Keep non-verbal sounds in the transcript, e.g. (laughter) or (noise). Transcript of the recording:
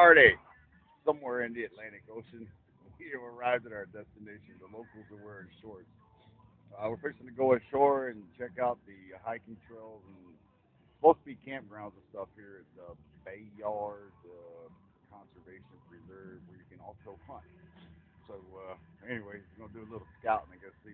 stardate somewhere in the Atlantic Ocean. (laughs) We have arrived at our destination. The locals are wearing shorts. Uh, we're fixing to go ashore and check out the hiking trails and supposed to be campgrounds and stuff here at the Bayard uh, Conservation Preserve where you can also hunt. So, uh, anyways, we're gonna do a little scouting and go see.